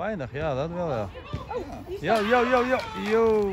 Weinig, ja, dat wel ja. Ja, yo, yo, yo, yo.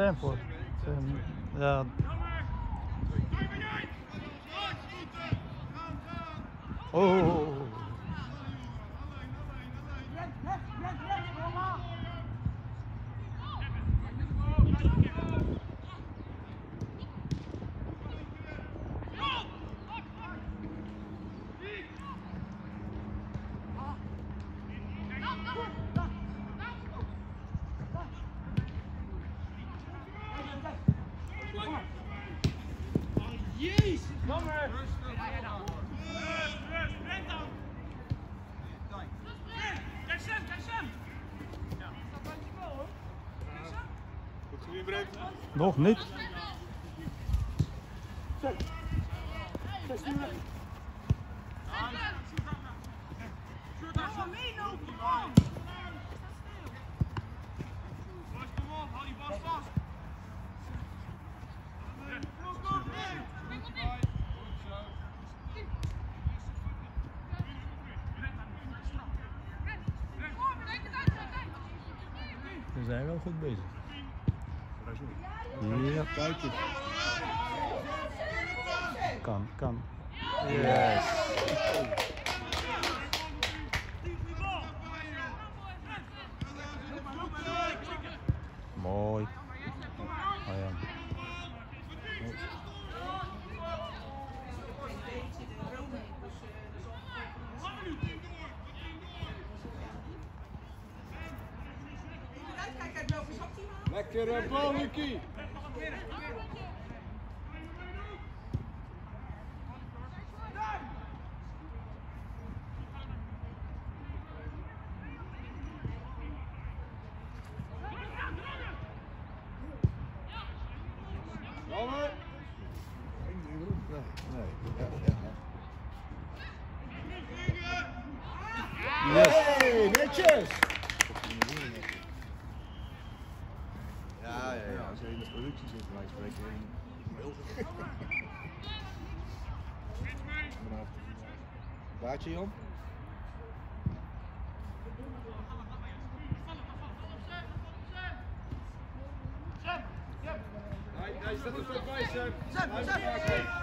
stand for. Um, uh, Nog niet. Come, come. Yes. Muy Waardje, Jan? Hij, hij staat er toch bij, Sam. Hij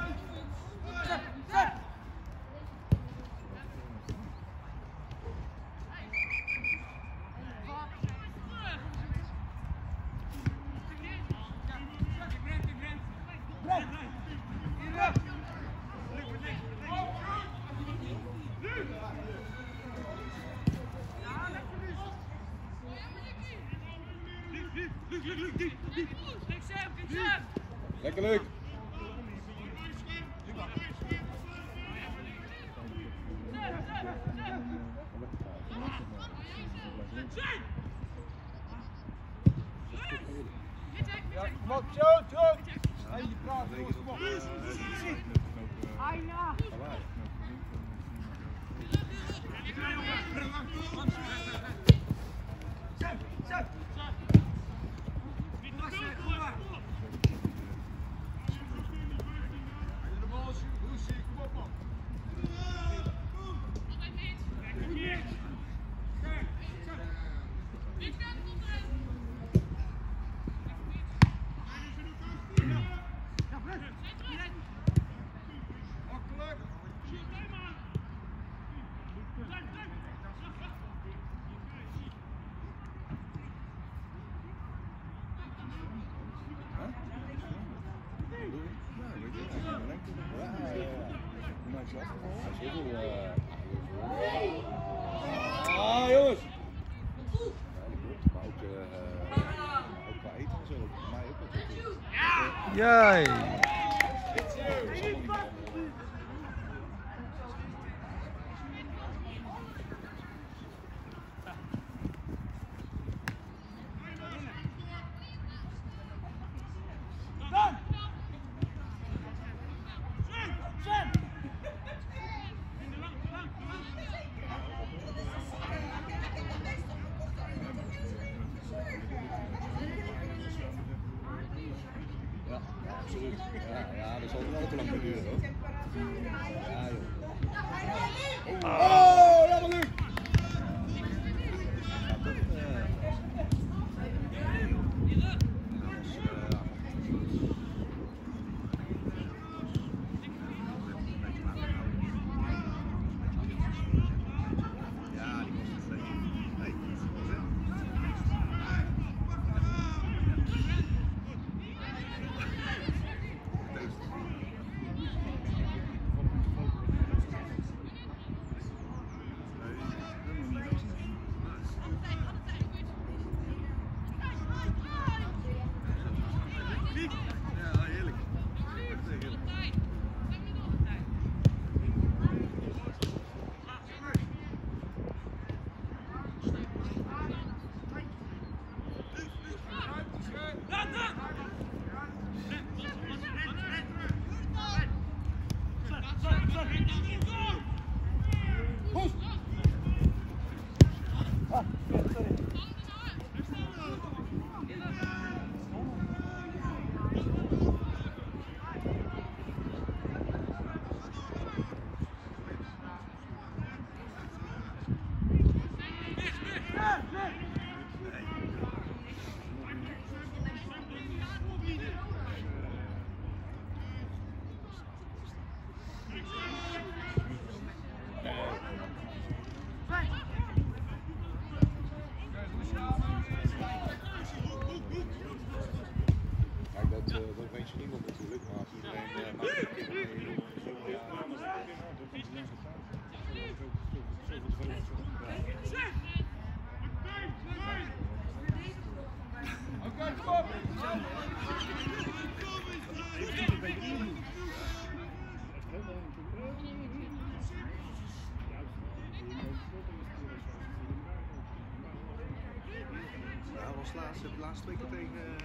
spreken tegen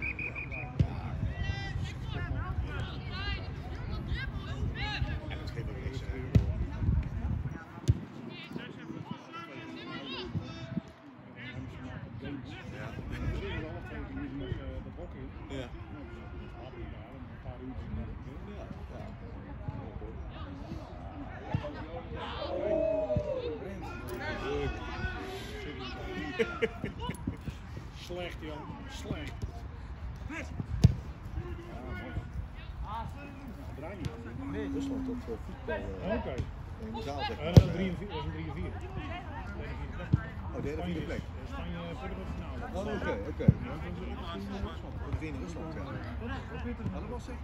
Draai niet. Rusland voor voetbal. eh, Oké. in de zaal Eh, dat is een 3 en 4. Dat is een 3 en 4. Oh, derde, vierde plek. Spanje voor de finale. Oh, oké, oké. De vrienden Rusland, ja. Dat was eh,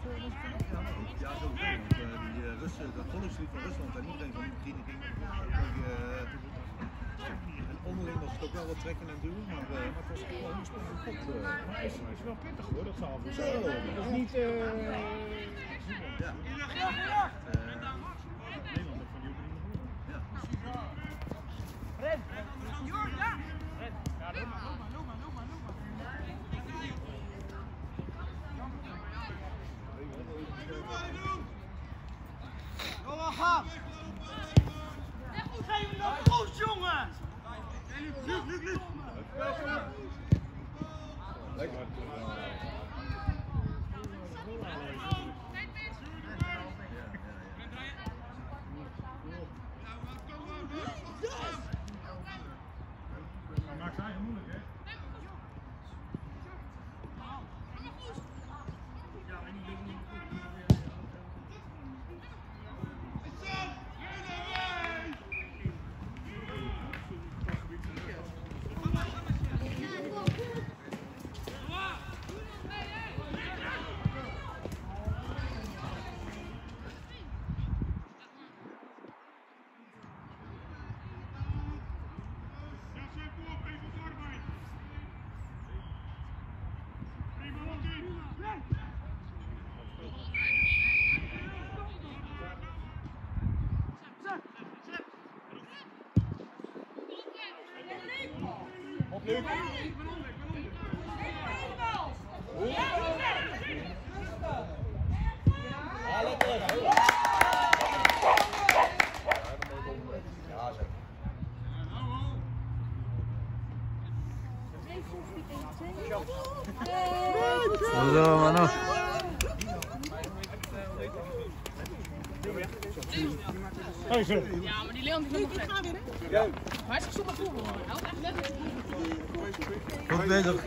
ja, sowieso. Want eh, die Russen, dat volkslied van Rusland en iedereen van eh, tegen- En onderling was het ook wel wat trekken en duwen, maar, eh, maar het was gewoon een spannende pot. eh. Maar is, is wel pittig hoor, dat zal Zo. Dat is niet. eh Ja. Nederland heeft van die Oekraïne gewonnen. Ja. Jongen, ga! Luc, Luc, Luc! Lekker. Ja, zeker. Zo. Ja, maar die Leon die nog gek. Maar hij is super cool geworden. Hij had echt letterlijk Goed bezig.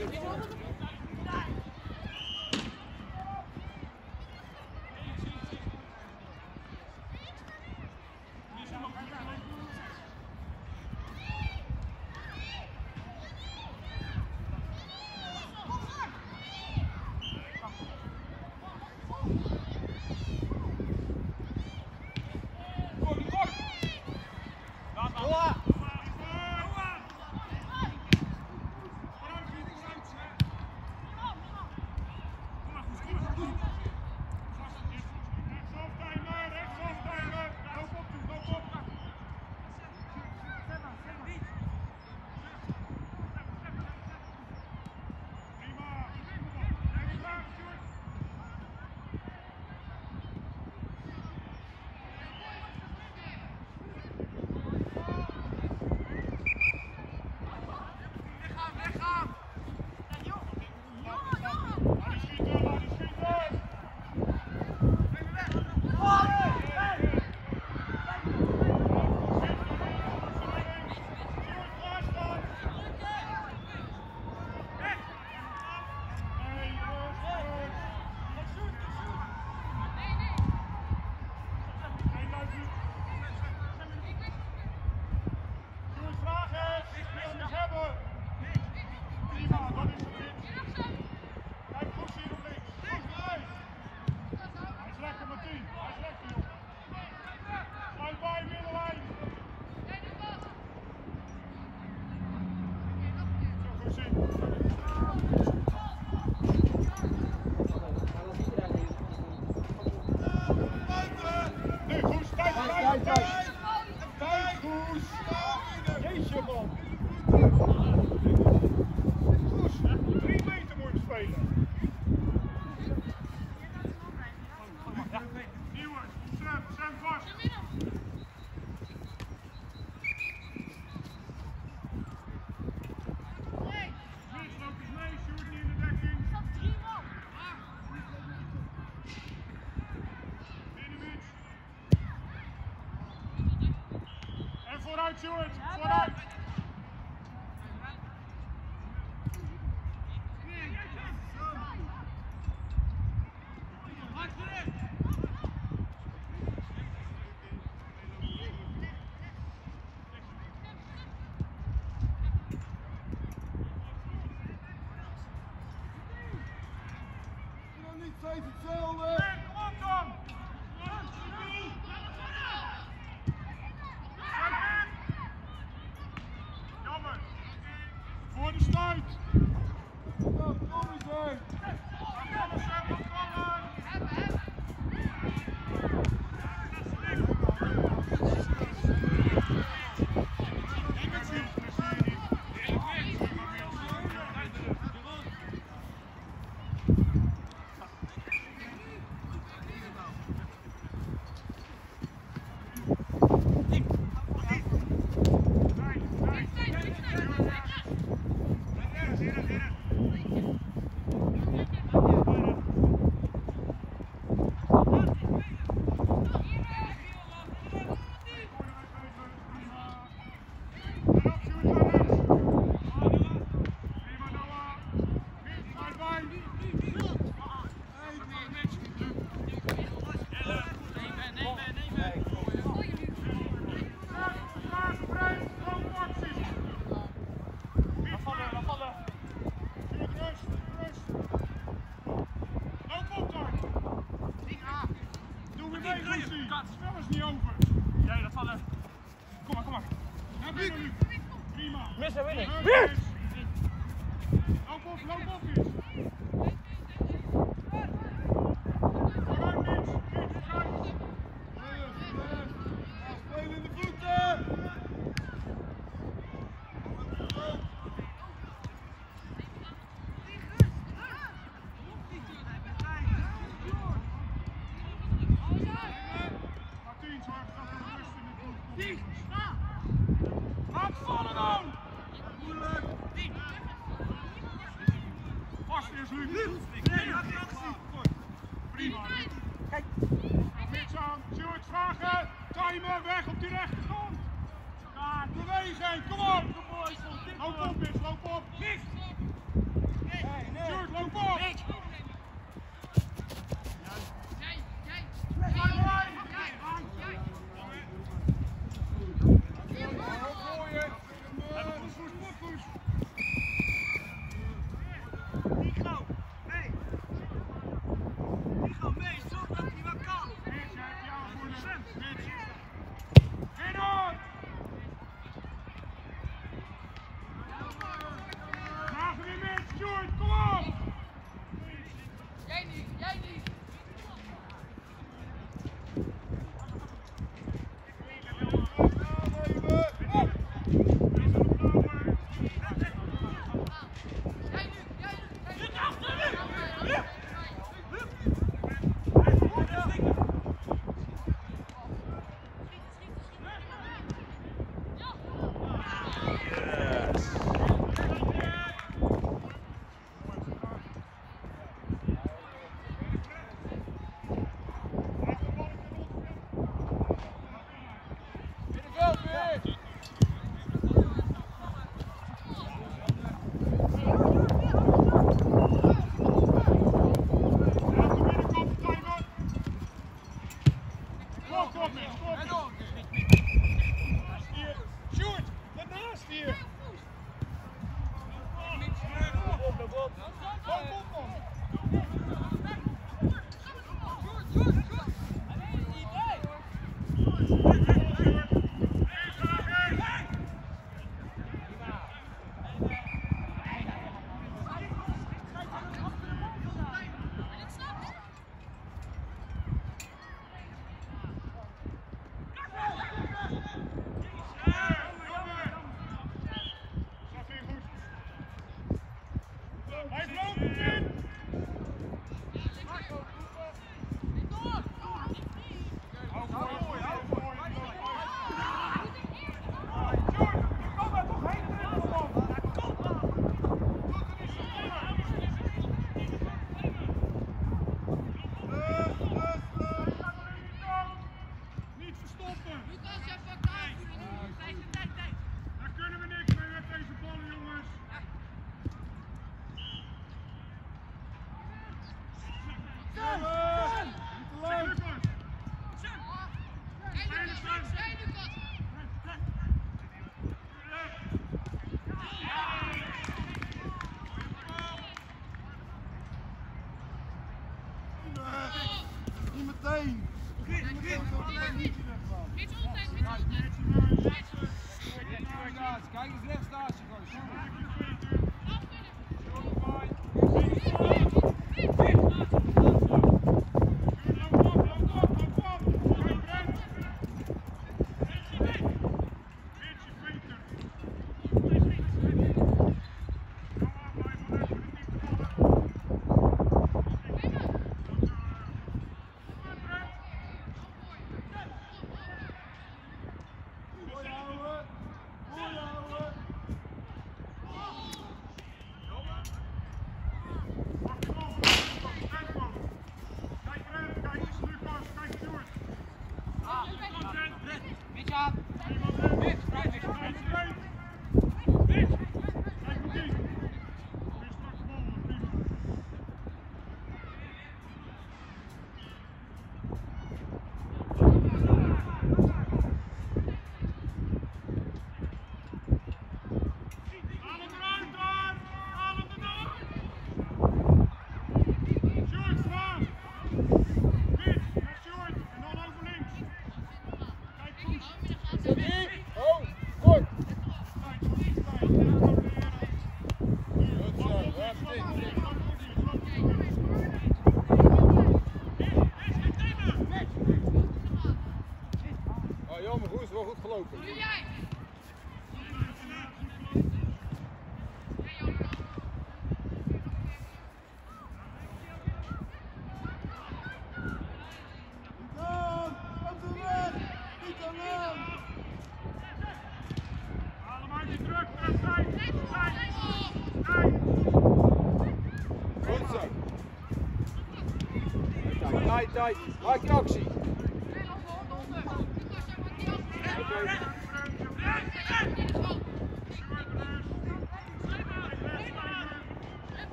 Vai kioksiin!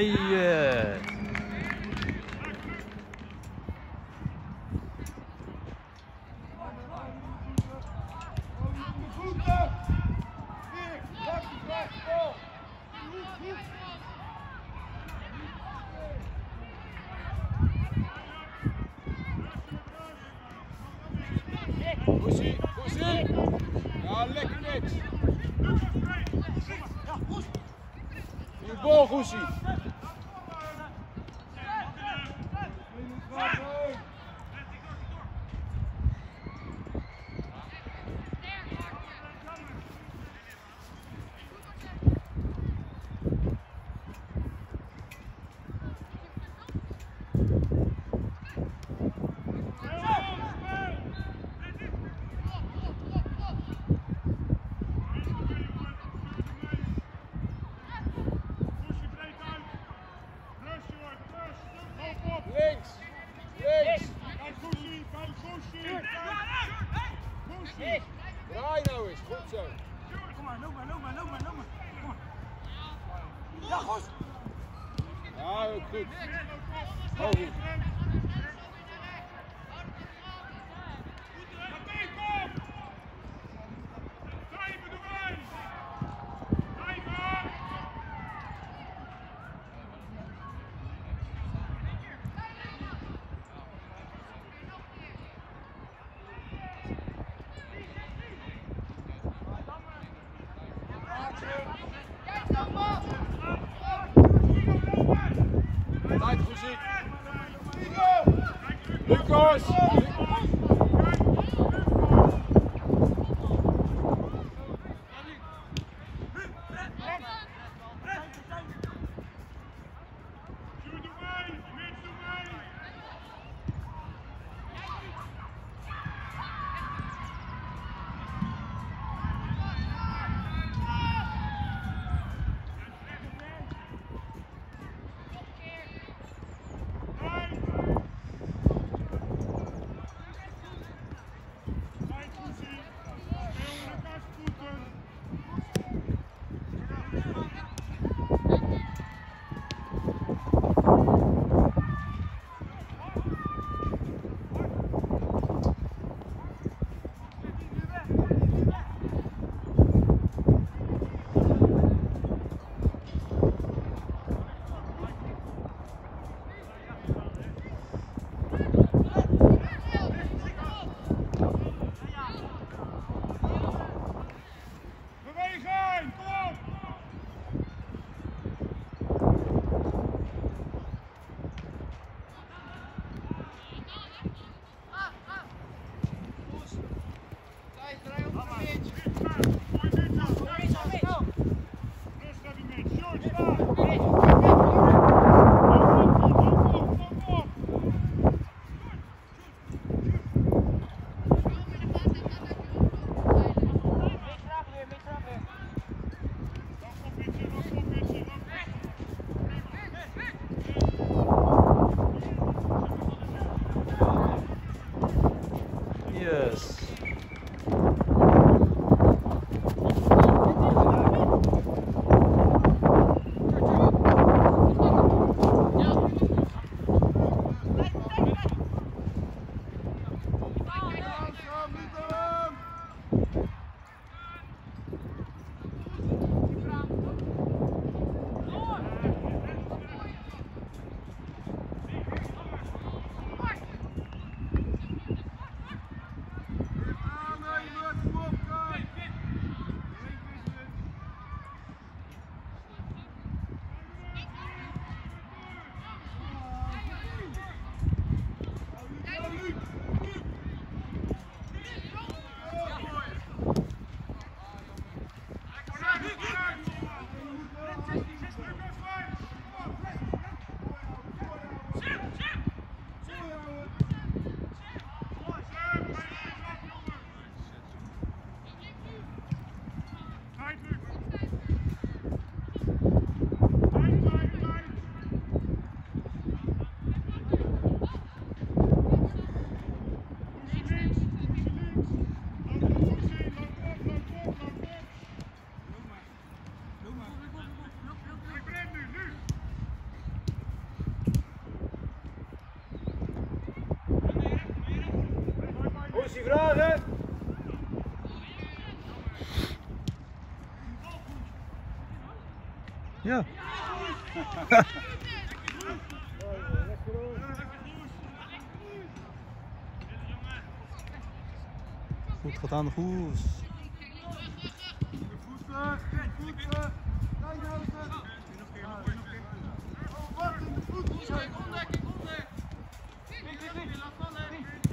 Evet. Pushie, pushie. Ja, lekker net. Goed bal, Goesie. Ja, goed. Hou goed. Wat aan de voeten! Wat een voet! Ontdekking, de Kijk, kijk, kijk!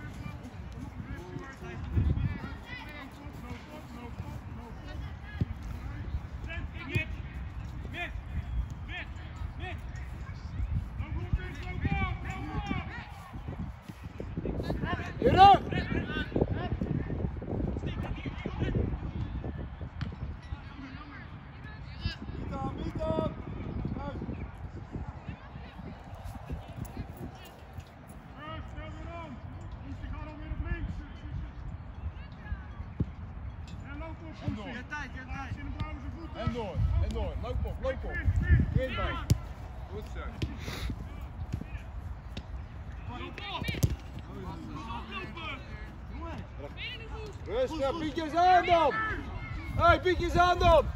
Pietjes aan dan! Hé, hey, Pietjes aan dan!